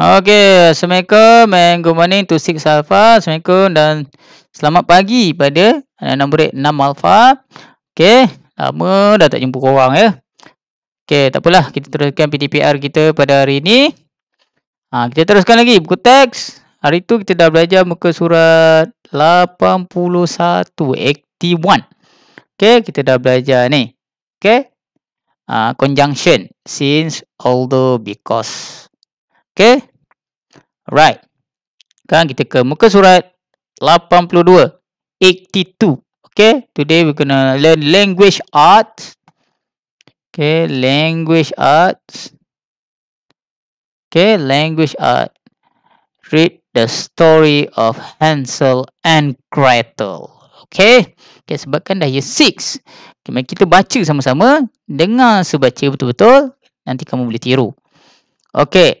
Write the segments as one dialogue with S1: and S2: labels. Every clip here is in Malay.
S1: Okay, Assalamualaikum and good morning to Six Alpha. Assalamualaikum dan selamat pagi pada anak murid 6 Alpha. Okay, lama dah tak jumpa korang ya. Okay, tak apalah. Kita teruskan PTPR kita pada hari ini. Ha, kita teruskan lagi buku teks. Hari tu kita dah belajar muka surat 81, 81. Okay, kita dah belajar ni. Okay. Uh, conjunction. Since, although, because. Okay. Right. Sekarang kita ke muka surat 82. 82. Okay. Today we're gonna learn language arts. Okay. Language arts. Okay. Language art. Read the story of Hansel and Gretel. Okay. Okay. Sebabkan dah year 6. Okay, mari kita baca sama-sama. Dengar sebaca betul-betul. Nanti kamu boleh tiru. Okay.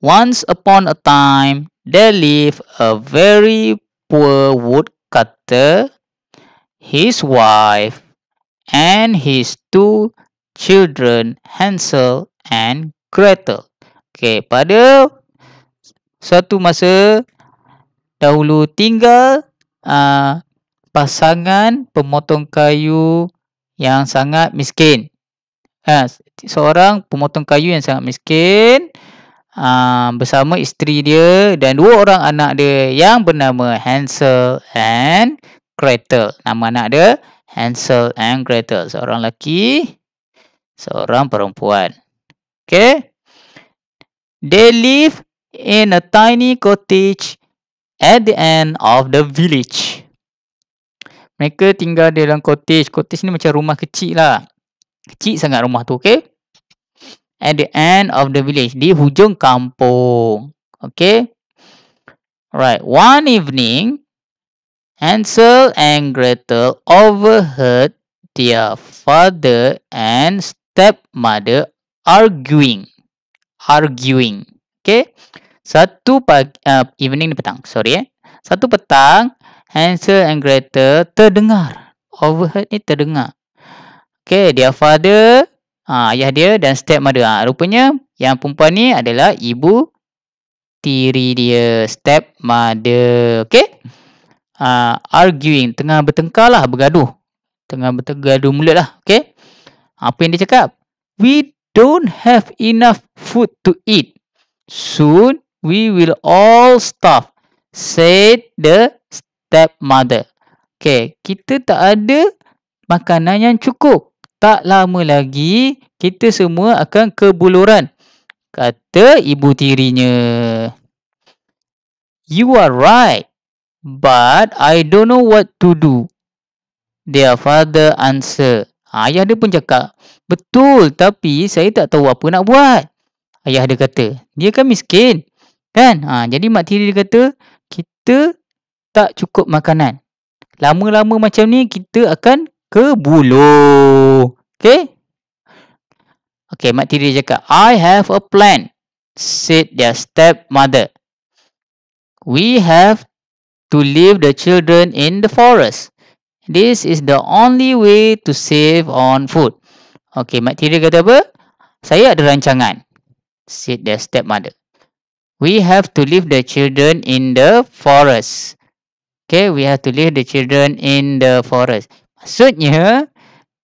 S1: Once upon a time, there lived a very poor woodcutter, his wife, and his two children, Hansel and Gretel. Okay, pada suatu masa dahulu tinggal uh, pasangan pemotong kayu yang sangat miskin. Ha, seorang pemotong kayu yang sangat miskin uh, bersama isteri dia dan dua orang anak dia yang bernama Hansel and Gretel. Nama anak dia Hansel and Gretel. Seorang lelaki, seorang perempuan. Okay. They live in a tiny cottage at the end of the village. Mereka tinggal di dalam cottage. Cottage ni macam rumah kecil lah. Kecil sangat rumah tu, okay? At the end of the village. Di hujung kampung. Okay? Right. One evening, Hansel and Gretel overheard their father and stepmother arguing. Arguing. Okay? Satu pagi, uh, evening ni petang. Sorry eh. Satu petang, Hansel and Gretel terdengar. Overheard ni terdengar. Okay, dia father, ha, ayah dia dan stepmother. Ha, rupanya yang perempuan ni adalah ibu tiri dia, stepmother. Okay. Ha, arguing, tengah bertengkar lah, bergaduh. Tengah bergaduh mulut lah. Okay. Apa yang dia cakap? We don't have enough food to eat. Soon we will all starve. Said the stepmother. Okay, kita tak ada makanan yang cukup. Tak lama lagi, kita semua akan kebuluran. Kata ibu tirinya. You are right. But I don't know what to do. Their father answer. Ayah dia pun cakap. Betul, tapi saya tak tahu apa nak buat. Ayah dia kata. Dia kan miskin. Kan? Ha, jadi mak tiri dia kata, kita tak cukup makanan. Lama-lama macam ni kita akan ke bulu. Okay? Okay, mak tiri cakap, I have a plan, said their stepmother. We have to leave the children in the forest. This is the only way to save on food. Okay, mak tiri kata apa? Saya ada rancangan, said their stepmother. We have to leave the children in the forest. Okay, we have to leave the children in the forest. Maksudnya,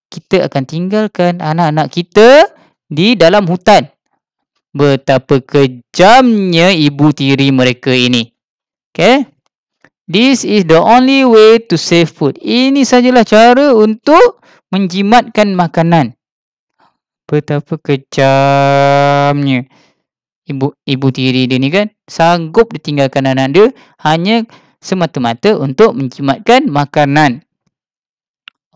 S1: kita akan tinggalkan anak-anak kita di dalam hutan. Betapa kejamnya ibu tiri mereka ini. Okay. This is the only way to save food. Ini sajalah cara untuk menjimatkan makanan. Betapa kejamnya ibu ibu tiri dia ni kan sanggup ditinggalkan anak dia hanya semata-mata untuk menjimatkan makanan.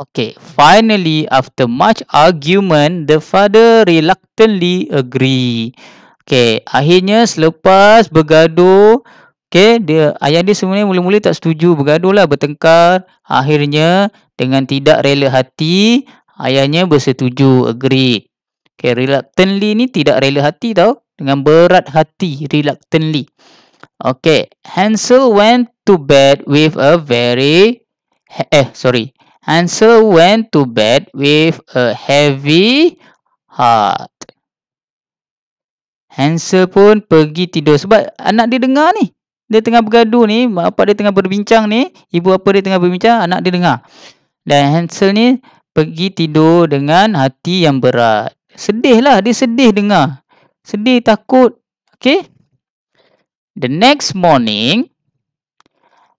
S1: Okay, finally after much argument, the father reluctantly agree. Okay, akhirnya selepas bergaduh, okay, dia ayah dia sebenarnya mula-mula tak setuju bergaduh lah, bertengkar. Akhirnya dengan tidak rela hati, ayahnya bersetuju, agree. Okay, reluctantly ni tidak rela hati tau. Dengan berat hati, reluctantly. Okay, Hansel went to bed with a very eh sorry. Hansel went to bed with a heavy heart. Hansel pun pergi tidur sebab anak dia dengar ni. Dia tengah bergaduh ni, bapak dia tengah berbincang ni, ibu bapa dia tengah berbincang, anak dia dengar. Dan Hansel ni pergi tidur dengan hati yang berat. Sedih lah, dia sedih dengar. Sedih, takut. Okay. The next morning,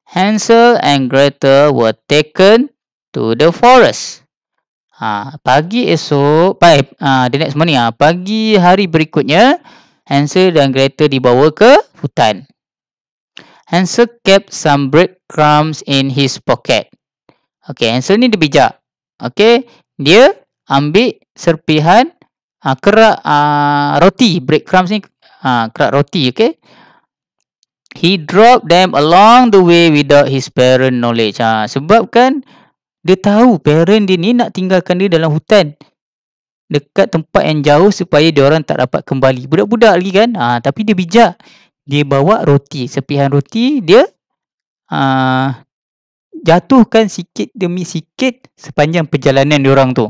S1: Hansel and Gretel were taken to the forest. Ha, pagi esok, baik, ha, the next morning, ha, pagi hari berikutnya, Hansel dan Gretel dibawa ke hutan. Hansel kept some breadcrumbs in his pocket. Okay, Hansel ni dia bijak. Okay, dia ambil serpihan ha, kerak ha, roti, breadcrumbs ni, ha, kerak roti, okay. He dropped them along the way without his parent knowledge. Ha, sebab kan, dia tahu parent dia ni nak tinggalkan dia dalam hutan. Dekat tempat yang jauh supaya dia orang tak dapat kembali. Budak-budak lagi kan. Ha, tapi dia bijak. Dia bawa roti. Sepihan roti dia uh, jatuhkan sikit demi sikit sepanjang perjalanan dia orang tu.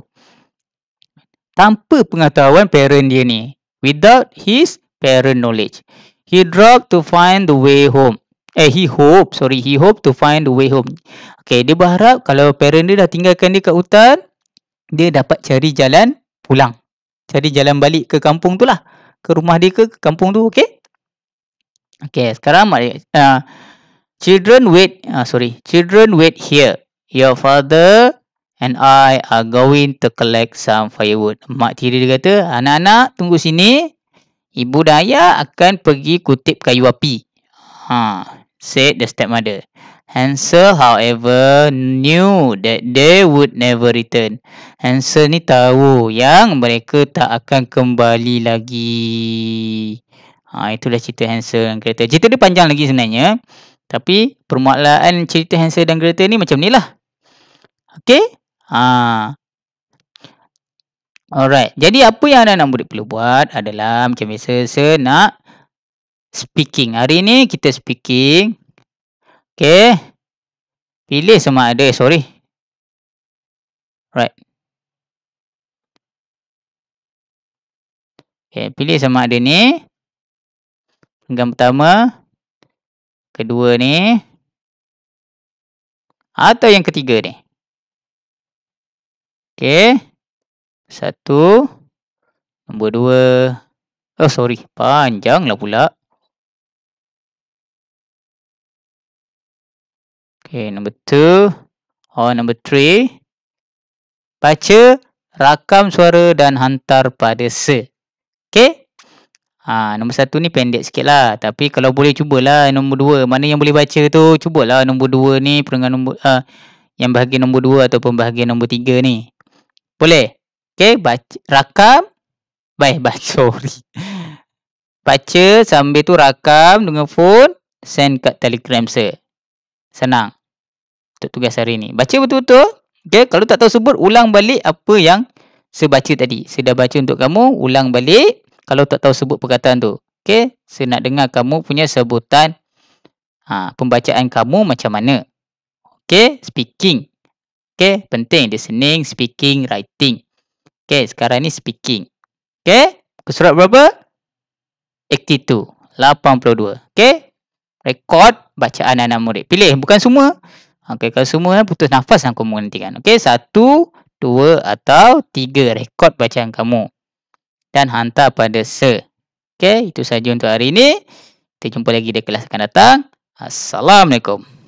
S1: Tanpa pengetahuan parent dia ni. Without his parent knowledge. He dropped to find the way home. Eh, he hope. Sorry, he hope to find the way home. Okay, dia berharap kalau parent dia dah tinggalkan dia kat hutan, dia dapat cari jalan pulang. Cari jalan balik ke kampung tu lah. Ke rumah dia ke, ke kampung tu, okay? Okay, sekarang uh, Children wait, uh, sorry. Children wait here. Your father and I are going to collect some firewood. Mak tiri dia kata, anak-anak tunggu sini. Ibu dan ayah akan pergi kutip kayu api. Ha, said the stepmother. Hansel, however, knew that they would never return. Hansel ni tahu yang mereka tak akan kembali lagi. Ha, itulah cerita Hansel dan Gretel. Cerita dia panjang lagi sebenarnya. Tapi permulaan cerita Hansel dan Gretel ni macam ni lah. Okay? Ha. Alright. Jadi apa yang anak-anak murid perlu buat adalah macam biasa saya nak speaking. Hari ni kita speaking. Okay. Pilih sama ada. Sorry. Right. Okay. Pilih sama ada ni. Yang pertama. Kedua ni. Atau yang ketiga ni. Okay. Satu. Nombor dua. Oh sorry. Panjang lah pula. Okay, number two. Or number three. Baca, rakam suara dan hantar pada se. Okay. Ha, nombor satu ni pendek sikit lah. Tapi kalau boleh cubalah nombor dua. Mana yang boleh baca tu, cubalah nombor dua ni. Perenggan nombor, uh, yang bahagian nombor dua ataupun bahagian nombor tiga ni. Boleh? Okay, baca, rakam. Baik, baca, sorry. Baca sambil tu rakam dengan phone. Send kat telegram se. Senang untuk tugas hari ni. Baca betul-betul. Okay, kalau tak tahu sebut, ulang balik apa yang saya baca tadi. Saya dah baca untuk kamu, ulang balik. Kalau tak tahu sebut perkataan tu. Okay, saya nak dengar kamu punya sebutan ha, pembacaan kamu macam mana. Okay, speaking. Okay, penting. Listening, speaking, writing. Okay, sekarang ni speaking. Okay, surat berapa? 82. 82. Okay, rekod bacaan anak murid. Pilih, bukan semua. Okey, kalau semua putus nafas yang kamu nantikan. Okey, satu, dua atau tiga rekod bacaan kamu. Dan hantar pada se. Okey, itu saja untuk hari ini. Kita jumpa lagi di kelas akan datang. Assalamualaikum.